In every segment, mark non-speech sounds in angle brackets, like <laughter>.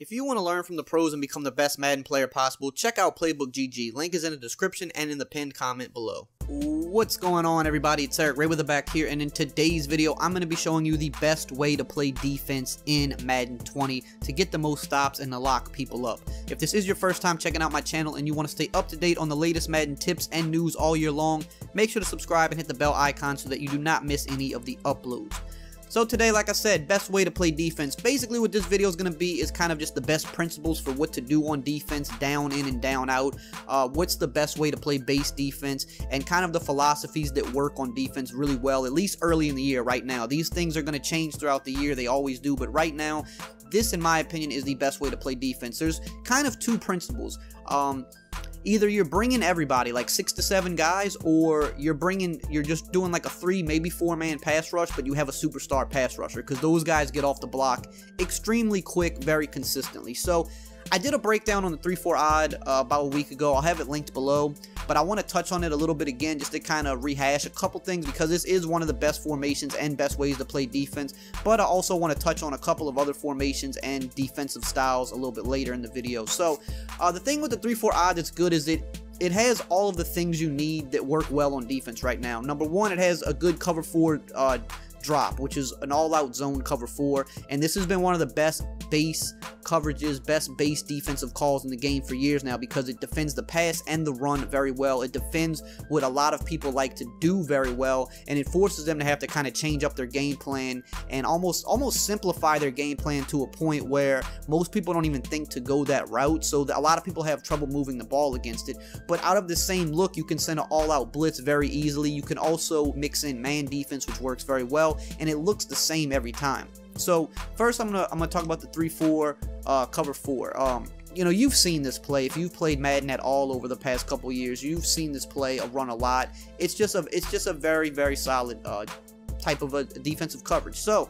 If you want to learn from the pros and become the best Madden player possible, check out Playbook GG. Link is in the description and in the pinned comment below. What's going on everybody, it's EricRayweather back here and in today's video I'm going to be showing you the best way to play defense in Madden 20 to get the most stops and to lock people up. If this is your first time checking out my channel and you want to stay up to date on the latest Madden tips and news all year long, make sure to subscribe and hit the bell icon so that you do not miss any of the uploads. So today, like I said, best way to play defense. Basically what this video is going to be is kind of just the best principles for what to do on defense, down in and down out. Uh, what's the best way to play base defense, and kind of the philosophies that work on defense really well, at least early in the year right now. These things are going to change throughout the year, they always do, but right now, this in my opinion is the best way to play defense. There's kind of two principles. Um, either you're bringing everybody like six to seven guys or you're bringing you're just doing like a three maybe four man pass rush but you have a superstar pass rusher because those guys get off the block extremely quick very consistently. So I did a breakdown on the 3-4 odd uh, about a week ago. I'll have it linked below, but I want to touch on it a little bit again just to kind of rehash a couple things because this is one of the best formations and best ways to play defense, but I also want to touch on a couple of other formations and defensive styles a little bit later in the video. So uh, the thing with the 3-4 odd that's good is it it has all of the things you need that work well on defense right now. Number one, it has a good cover four uh, drop, which is an all-out zone cover four, and this has been one of the best base coverages, best base defensive calls in the game for years now because it defends the pass and the run very well. It defends what a lot of people like to do very well, and it forces them to have to kind of change up their game plan and almost almost simplify their game plan to a point where most people don't even think to go that route. So that a lot of people have trouble moving the ball against it. But out of the same look, you can send an all-out blitz very easily. You can also mix in man defense, which works very well, and it looks the same every time. So first, I'm gonna I'm gonna talk about the three four uh, cover four. Um, you know, you've seen this play. If you've played Madden at all over the past couple years, you've seen this play run a lot. It's just a it's just a very very solid uh, type of a defensive coverage. So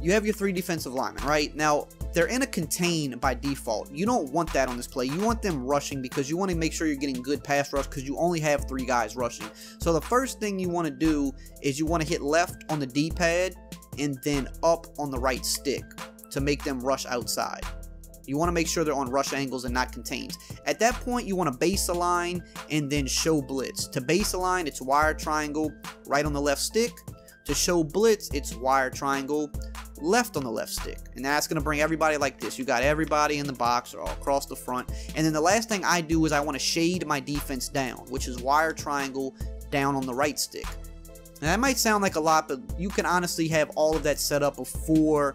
you have your three defensive linemen, right? Now they're in a contain by default. You don't want that on this play. You want them rushing because you want to make sure you're getting good pass rush because you only have three guys rushing. So the first thing you want to do is you want to hit left on the D-pad and then up on the right stick to make them rush outside. You want to make sure they're on rush angles and not contains. At that point, you want to base align and then show blitz. To base align, it's Y or triangle right on the left stick. To show blitz, it's Y or triangle left on the left stick. And that's going to bring everybody like this. You got everybody in the box or all across the front. And then the last thing I do is I want to shade my defense down, which is Y or triangle down on the right stick. Now that might sound like a lot, but you can honestly have all of that set up before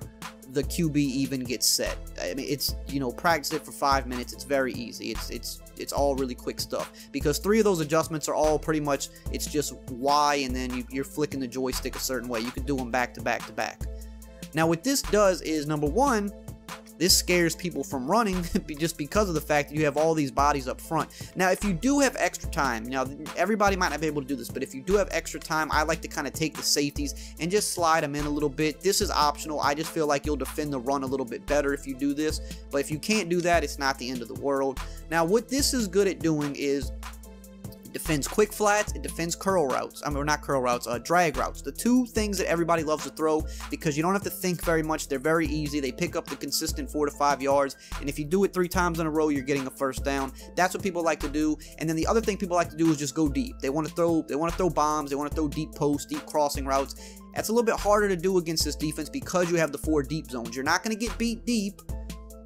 the QB even gets set. I mean, it's you know practice it for five minutes. It's very easy. It's it's it's all really quick stuff because three of those adjustments are all pretty much it's just Y and then you, you're flicking the joystick a certain way. You can do them back to back to back. Now what this does is number one, this scares people from running <laughs> just because of the fact that you have all these bodies up front. Now, if you do have extra time, now everybody might not be able to do this, but if you do have extra time, I like to kind of take the safeties and just slide them in a little bit. This is optional. I just feel like you'll defend the run a little bit better if you do this, but if you can't do that, it's not the end of the world. Now, what this is good at doing is defends quick flats, it defends curl routes. I mean, not curl routes, uh, drag routes. The two things that everybody loves to throw because you don't have to think very much. They're very easy. They pick up the consistent four to five yards. And if you do it three times in a row, you're getting a first down. That's what people like to do. And then the other thing people like to do is just go deep. They want to throw, they want to throw bombs. They want to throw deep posts, deep crossing routes. That's a little bit harder to do against this defense because you have the four deep zones. You're not going to get beat deep,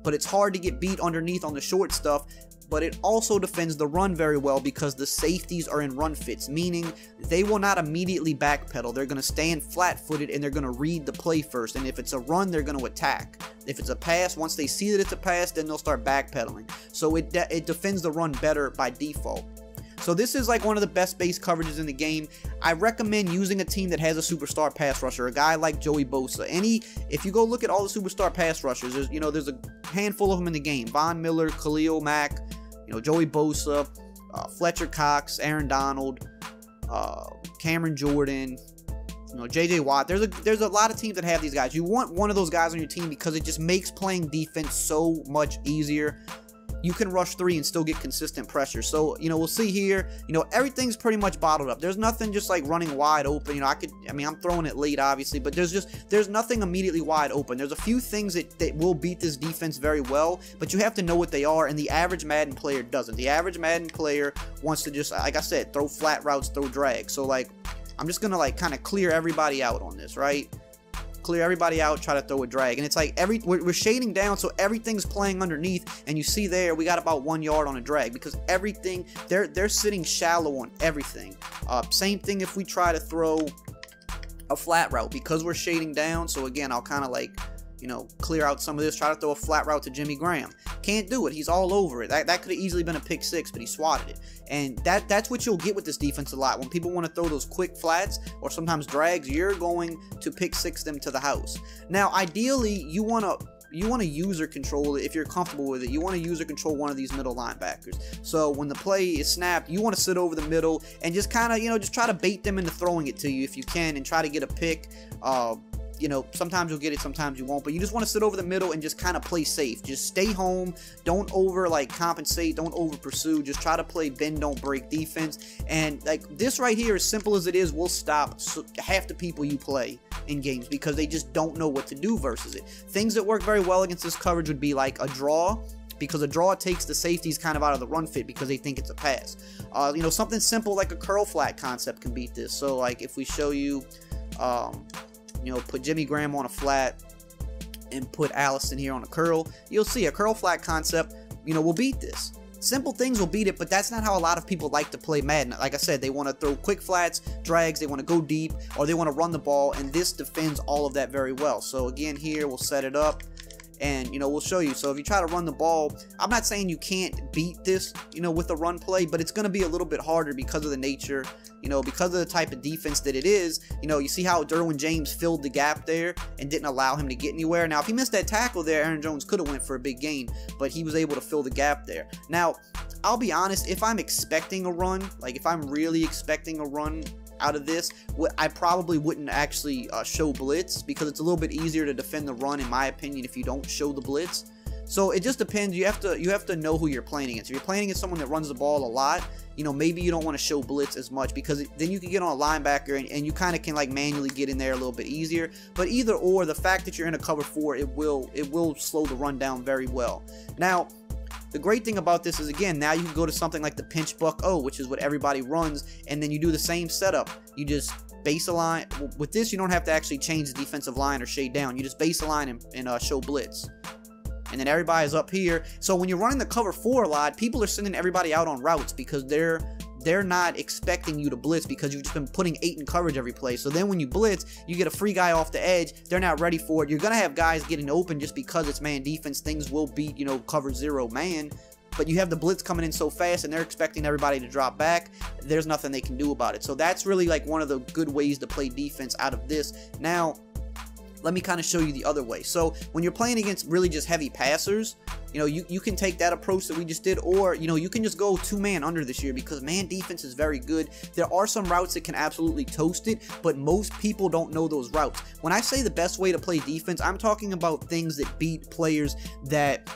but it's hard to get beat underneath on the short stuff but it also defends the run very well because the safeties are in run fits, meaning they will not immediately backpedal. They're going to stand flat-footed and they're going to read the play first, and if it's a run, they're going to attack. If it's a pass, once they see that it's a pass, then they'll start backpedaling. So it, de it defends the run better by default. So this is like one of the best base coverages in the game. I recommend using a team that has a superstar pass rusher, a guy like Joey Bosa. Any, if you go look at all the superstar pass rushers, there's you know there's a handful of them in the game. Von Miller, Khalil Mack, you know, Joey Bosa, uh, Fletcher Cox, Aaron Donald, uh, Cameron Jordan, you know, JJ Watt. There's a there's a lot of teams that have these guys. You want one of those guys on your team because it just makes playing defense so much easier. You can rush three and still get consistent pressure. So, you know, we'll see here, you know, everything's pretty much bottled up. There's nothing just like running wide open. You know, I could, I mean, I'm throwing it late, obviously, but there's just, there's nothing immediately wide open. There's a few things that, that will beat this defense very well, but you have to know what they are, and the average Madden player doesn't. The average Madden player wants to just, like I said, throw flat routes, throw drag. So, like, I'm just going to, like, kind of clear everybody out on this, right? Clear everybody out, try to throw a drag. And it's like every we're, we're, shading down, so everything's playing underneath. And you see there, we got about one yard on a drag because everything they're they're sitting shallow on everything. Uh, same thing if we try to throw a flat route because we're shading down. So again, I'll kind of like you know, clear out some of this, try to throw a flat route to Jimmy Graham. Can't do it. He's all over it. That, that could have easily been a pick six, but he swatted it. And that that's what you'll get with this defense a lot. When people want to throw those quick flats or sometimes drags, you're going to pick six them to the house. Now, ideally, you want to you want to user control it if you're comfortable with it. You want to user control one of these middle linebackers. So when the play is snapped, you want to sit over the middle and just kind of, you know, just try to bait them into throwing it to you if you can and try to get a pick. Uh, you know, sometimes you'll get it, sometimes you won't. But you just want to sit over the middle and just kind of play safe. Just stay home. Don't over like compensate. Don't over pursue. Just try to play bend, don't break defense. And like this right here, as simple as it is, will stop half the people you play in games because they just don't know what to do versus it. Things that work very well against this coverage would be like a draw because a draw takes the safeties kind of out of the run fit because they think it's a pass. Uh, you know, something simple like a curl flat concept can beat this. So like if we show you, um, you know, put Jimmy Graham on a flat and put Allison here on a curl, you'll see a curl flat concept, you know, will beat this. Simple things will beat it, but that's not how a lot of people like to play Madden. Like I said, they want to throw quick flats, drags, they want to go deep, or they want to run the ball, and this defends all of that very well. So again, here, we'll set it up and you know we'll show you. So if you try to run the ball i'm not saying you can't beat this you know with a run play but it's going to be a little bit harder because of the nature you know because of the type of defense that it is. You know you see how derwin james filled the gap there and didn't allow him to get anywhere. Now if he missed that tackle there aaron jones could have went for a big gain but he was able to fill the gap there. Now I'll be honest, if I'm expecting a run, like if I'm really expecting a run out of this, I probably wouldn't actually uh, show blitz because it's a little bit easier to defend the run in my opinion if you don't show the blitz. So it just depends. You have to you have to know who you're playing against. If you're playing against someone that runs the ball a lot, you know maybe you don't want to show blitz as much because then you can get on a linebacker and, and you kind of can like manually get in there a little bit easier. But either or, the fact that you're in a cover four, it will it will slow the run down very well. Now the great thing about this is, again, now you can go to something like the pinch buck O, which is what everybody runs, and then you do the same setup. You just base align. With this, you don't have to actually change the defensive line or shade down. You just base align and, and uh, show blitz. And then everybody's up here. So when you're running the cover four a lot, people are sending everybody out on routes because they're they're not expecting you to blitz because you've just been putting eight in coverage every play. So then when you blitz, you get a free guy off the edge. They're not ready for it. You're going to have guys getting open just because it's man defense. Things will beat, you know, cover zero man. But you have the blitz coming in so fast and they're expecting everybody to drop back. There's nothing they can do about it. So that's really like one of the good ways to play defense out of this. Now, let me kind of show you the other way. So when you're playing against really just heavy passers, you know, you, you can take that approach that we just did, or, you know, you can just go two-man under this year because man defense is very good. There are some routes that can absolutely toast it, but most people don't know those routes. When I say the best way to play defense, I'm talking about things that beat players that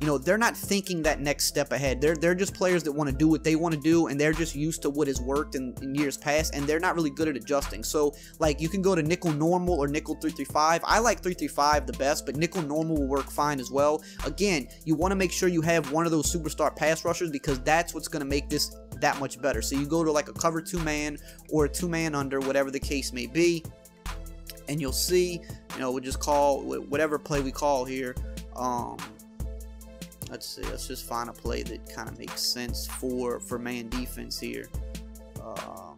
you know, they're not thinking that next step ahead. They're they're just players that want to do what they want to do, and they're just used to what has worked in, in years past, and they're not really good at adjusting. So, like, you can go to nickel normal or nickel 335. I like 335 the best, but nickel normal will work fine as well. Again, you want to make sure you have one of those superstar pass rushers because that's what's going to make this that much better. So you go to like a cover two man or a two man under, whatever the case may be, and you'll see, you know, we'll just call whatever play we call here. Um, let's see let's just find a play that kind of makes sense for for man defense here. Um,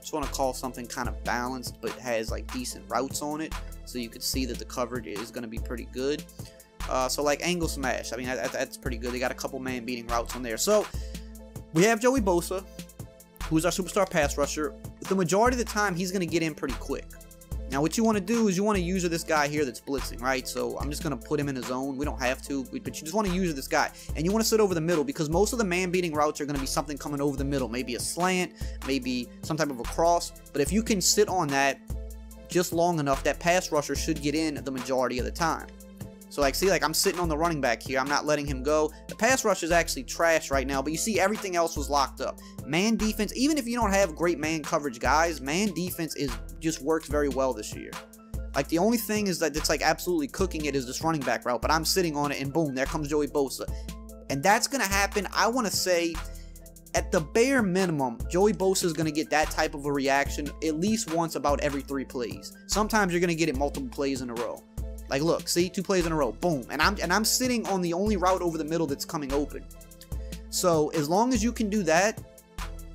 just want to call something kind of balanced but has like decent routes on it so you can see that the coverage is going to be pretty good. Uh, so like angle smash I mean that, that's pretty good they got a couple man beating routes on there. So we have Joey Bosa who's our superstar pass rusher. The majority of the time he's going to get in pretty quick now what you want to do is you want to user this guy here that's blitzing, right? So I'm just going to put him in a zone. We don't have to, but you just want to use this guy. And you want to sit over the middle because most of the man-beating routes are going to be something coming over the middle. Maybe a slant, maybe some type of a cross. But if you can sit on that just long enough, that pass rusher should get in the majority of the time. So like, see, like I'm sitting on the running back here. I'm not letting him go. The pass rush is actually trash right now, but you see everything else was locked up. Man defense, even if you don't have great man coverage guys, man defense is just worked very well this year. Like the only thing is that it's like absolutely cooking it is this running back route, but I'm sitting on it and boom, there comes Joey Bosa. And that's gonna happen, I wanna say at the bare minimum, Joey Bosa is going to get that type of a reaction at least once about every three plays. Sometimes you're going to get it multiple plays in a row. Like, look, see, two plays in a row, boom, and I'm and I'm sitting on the only route over the middle that's coming open. So as long as you can do that,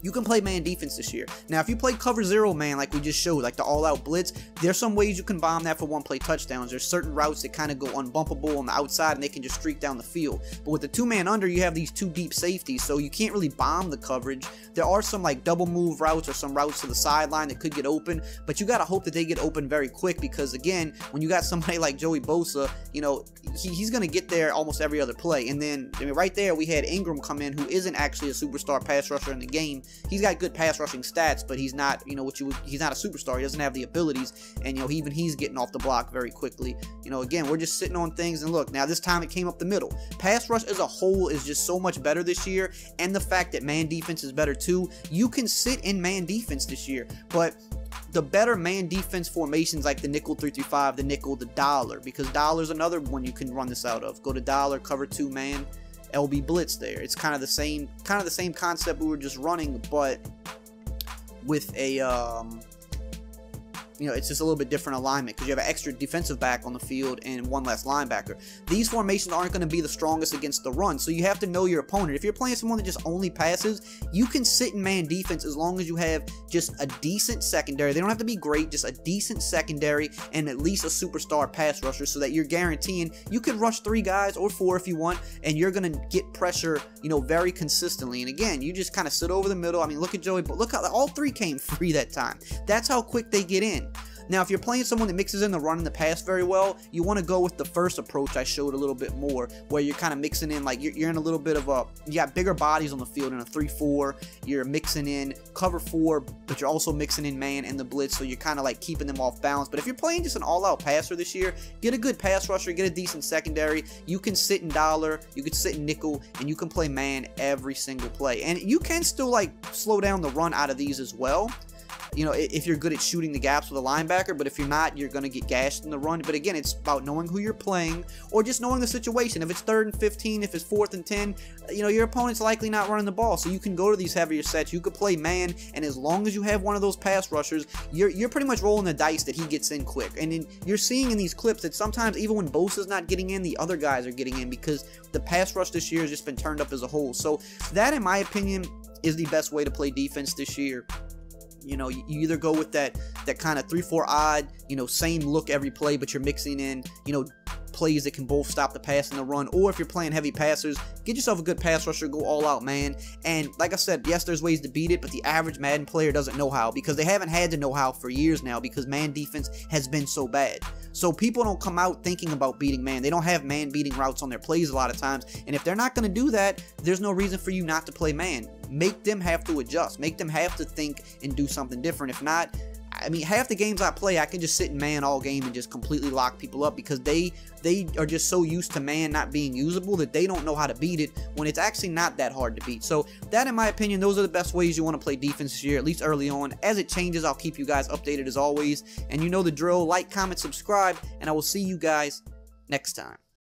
you can play man defense this year. Now, if you play cover zero man, like we just showed, like the all-out blitz, there's some ways you can bomb that for one-play touchdowns. There's certain routes that kind of go unbumpable on the outside, and they can just streak down the field. But with the two-man under, you have these two deep safeties, so you can't really bomb the coverage. There are some like double move routes or some routes to the sideline that could get open, but you gotta hope that they get open very quick because again, when you got <laughs> somebody like Joey Bosa, you know he, he's gonna get there almost every other play. And then I mean, right there, we had Ingram come in, who isn't actually a superstar pass rusher in the game he's got good pass rushing stats, but he's not, you know, what you would, he's not a superstar. He doesn't have the abilities, and you know, even he's getting off the block very quickly. You know, again, we're just sitting on things, and look, now this time it came up the middle. Pass rush as a whole is just so much better this year, and the fact that man defense is better too. You can sit in man defense this year, but the better man defense formations like the nickel 335, the nickel, the dollar, because dollar's another one you can run this out of. Go to dollar, cover two man. LB Blitz there. It's kind of the same kind of the same concept we were just running, but with a um, you know, it's just a little bit different alignment because you have an extra defensive back on the field and one less linebacker. These formations aren't going to be the strongest against the run, so you have to know your opponent. If you're playing someone that just only passes, you can sit in man defense as long as you have just a decent secondary. They don't have to be great, just a decent secondary and at least a superstar pass rusher so that you're guaranteeing you can rush three guys or four if you want, and you're going to get pressure, you know, very consistently. And again, you just kind of sit over the middle. I mean, look at Joey, but look how all three came <laughs> free that time. That's how quick they get in. Now, if you're playing someone that mixes in the run and the pass very well, you want to go with the first approach I showed a little bit more, where you're kind of mixing in, like, you're, you're in a little bit of a, you got bigger bodies on the field in a 3-4, you're mixing in cover 4, but you're also mixing in man and the blitz, so you're kind of like keeping them off balance. But if you're playing just an all-out passer this year, get a good pass rusher, get a decent secondary, you can sit in dollar, you can sit in nickel, and you can play man every single play. And you can still, like, slow down the run out of these as well you know, if you're good at shooting the gaps with a linebacker, but if you're not, you're going to get gashed in the run. But again, it's about knowing who you're playing or just knowing the situation. If it's third and 15, if it's fourth and 10, you know, your opponent's likely not running the ball. So you can go to these heavier sets. You could play man, and as long as you have one of those pass rushers, you're, you're pretty much rolling the dice that he gets in quick. And in, you're seeing in these clips that sometimes even when Bosa's not getting in, the other guys are getting in because the pass rush this year has just been turned up as a whole. So that, in my opinion, is the best way to play defense this year. You know, you either go with that that kind of three four odd, you know, same look every play, but you're mixing in, you know, plays that can both stop the pass and the run, or if you're playing heavy passers, get yourself a good pass rusher, go all out, man. And like I said, yes, there's ways to beat it, but the average Madden player doesn't know how because they haven't had to know how for years now because man defense has been so bad. So people don't come out thinking about beating man. They don't have man beating routes on their plays a lot of times. And if they're not going to do that, there's no reason for you not to play man. Make them have to adjust. Make them have to think and do something different. If not, I mean, half the games I play, I can just sit in man all game and just completely lock people up because they they are just so used to man not being usable that they don't know how to beat it when it's actually not that hard to beat. So that, in my opinion, those are the best ways you want to play defense this year, at least early on. As it changes, I'll keep you guys updated as always. And you know the drill. Like, comment, subscribe, and I will see you guys next time.